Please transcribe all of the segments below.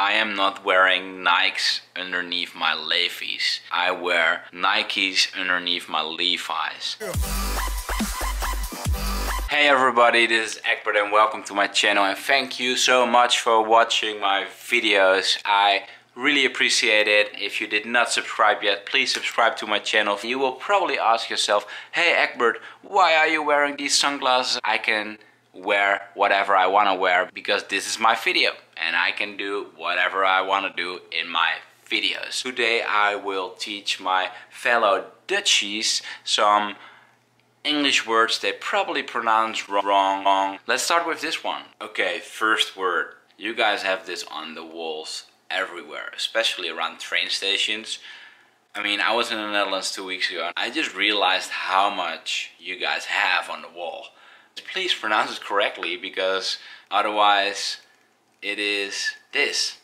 I am not wearing Nikes underneath my Levi's. I wear Nikes underneath my Levi's. Hey everybody, this is Egbert and welcome to my channel and thank you so much for watching my videos. I really appreciate it. If you did not subscribe yet, please subscribe to my channel. You will probably ask yourself, hey Egbert, why are you wearing these sunglasses? I can wear whatever I want to wear because this is my video and I can do whatever I want to do in my videos. Today I will teach my fellow Dutchies some English words they probably pronounce wrong, wrong. Let's start with this one. Okay, first word. You guys have this on the walls everywhere, especially around train stations. I mean, I was in the Netherlands two weeks ago and I just realized how much you guys have on the wall. Please pronounce it correctly because otherwise it is this.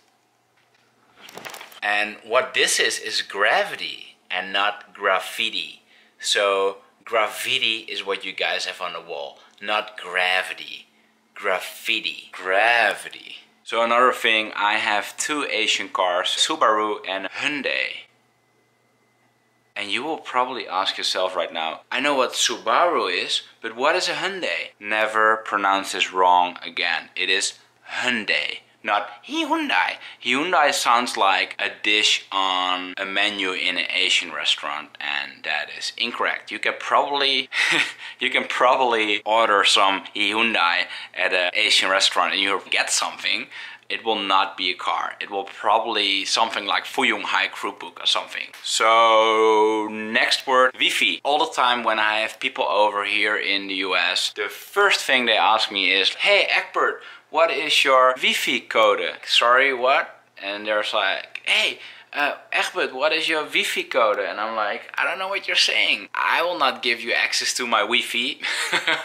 And what this is, is gravity and not graffiti. So graffiti is what you guys have on the wall, not gravity. Graffiti. Gravity. So another thing, I have two Asian cars, Subaru and Hyundai. And you will probably ask yourself right now, I know what Subaru is, but what is a Hyundai? Never pronounce this wrong again. It is Hyundai, not Hyundai. Hyundai sounds like a dish on a menu in an Asian restaurant and that is incorrect. You can probably you can probably order some Hyundai at an Asian restaurant and you'll get something it will not be a car. It will probably something like Fuyung Hai Krupuk or something. So next word, Wi-Fi. All the time when I have people over here in the US, the first thing they ask me is, hey Egbert, what is your Wi-Fi code? Sorry, what? And they're like, hey, uh, Egbert, what is your Wi-Fi code? And I'm like, I don't know what you're saying. I will not give you access to my Wi-Fi.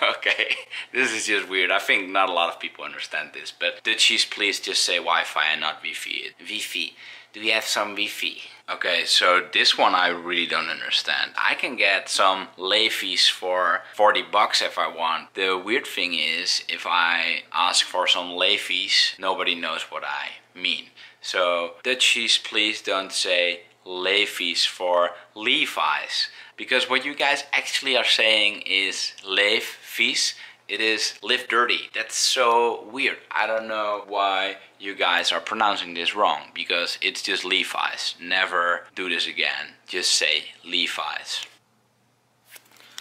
okay, this is just weird. I think not a lot of people understand this, but Dutchies, please just say Wi-Fi and not Wi-Fi. Wi-Fi. Do we have some Wi-Fi? Okay, so this one I really don't understand. I can get some Levi's for 40 bucks if I want. The weird thing is, if I ask for some Levi's, nobody knows what I mean. So Dutchies, please don't say Levi's for Levi's. Because what you guys actually are saying is Levi's. It is live dirty. That's so weird. I don't know why you guys are pronouncing this wrong because it's just Levi's. Never do this again. Just say Levi's.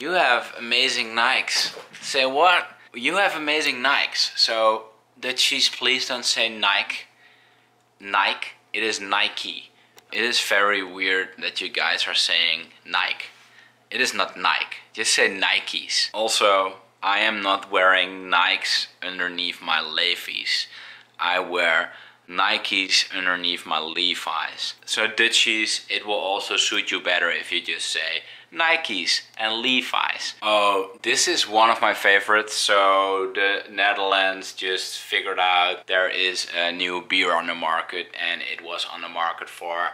You have amazing Nikes. Say what? You have amazing Nikes. So Dutchies, please don't say Nike Nike, it is Nike. It is very weird that you guys are saying Nike. It is not Nike. Just say Nikes. Also, I am not wearing Nikes underneath my Levi's. I wear Nikes underneath my Levi's. So Dutchies, it will also suit you better if you just say Nikes and Levi's. Oh, this is one of my favorites. So the Netherlands just figured out there is a new beer on the market and it was on the market for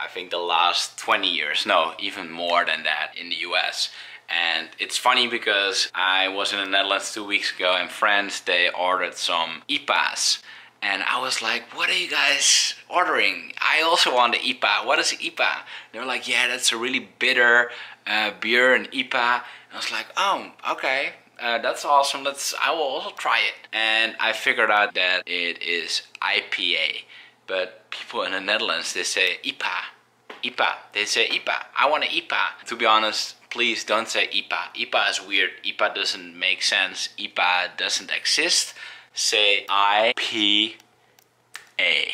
I think the last 20 years. No, even more than that in the US. And it's funny because I was in the Netherlands two weeks ago and friends, they ordered some IPAs. And I was like, what are you guys ordering? I also want the IPA. What is IPA? They were like, yeah, that's a really bitter uh, beer and IPA. And I was like, oh, okay. Uh, that's awesome. Let's. I will also try it. And I figured out that it is IPA. But people in the Netherlands, they say IPA. IPA. They say IPA. I want an IPA. To be honest, please don't say IPA. IPA is weird. IPA doesn't make sense. IPA doesn't exist say IPA.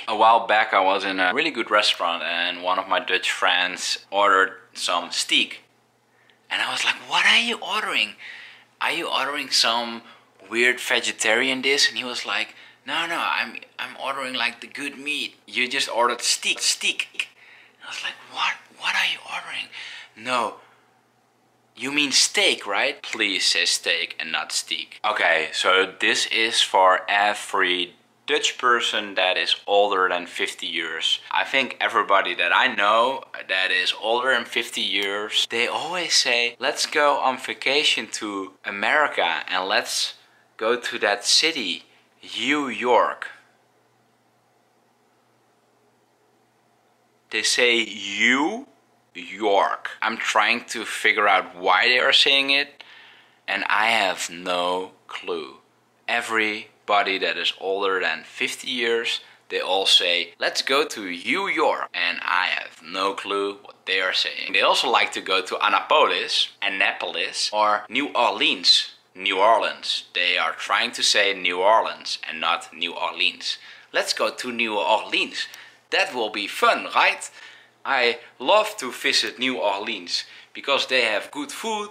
A while back I was in a really good restaurant and one of my Dutch friends ordered some steak. And I was like, what are you ordering? Are you ordering some weird vegetarian dish? And he was like, no, no, I'm, I'm ordering like the good meat. You just ordered steak, steak. I was like, what? What are you ordering? No, you mean steak, right? Please say steak and not steak. Okay, so this is for every Dutch person that is older than 50 years. I think everybody that I know that is older than 50 years, they always say, let's go on vacation to America and let's go to that city, New York. They say you York. I'm trying to figure out why they are saying it and I have no clue. Everybody that is older than 50 years, they all say, let's go to New York. And I have no clue what they are saying. They also like to go to Annapolis, Annapolis, or New Orleans. New Orleans. They are trying to say New Orleans and not New Orleans. Let's go to New Orleans. That will be fun, right? I love to visit New Orleans because they have good food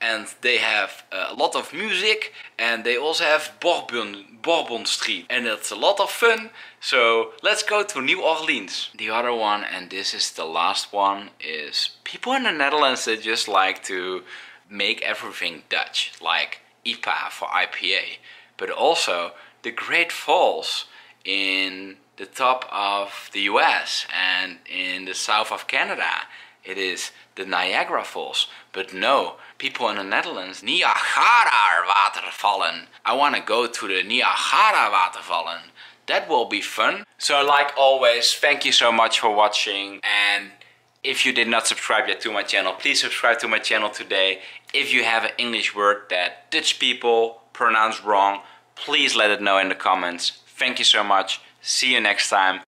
and they have a lot of music and they also have Bourbon, Bourbon Street and it's a lot of fun so let's go to New Orleans. The other one and this is the last one is people in the Netherlands they just like to make everything Dutch like IPA for IPA but also the Great Falls in the top of the US and in the south of Canada it is the Niagara Falls. But no, people in the Netherlands, Niagara watervallen. I want to go to the Niagara watervallen. That will be fun. So like always, thank you so much for watching and if you did not subscribe yet to my channel, please subscribe to my channel today. If you have an English word that Dutch people pronounce wrong, please let it know in the comments. Thank you so much. See you next time.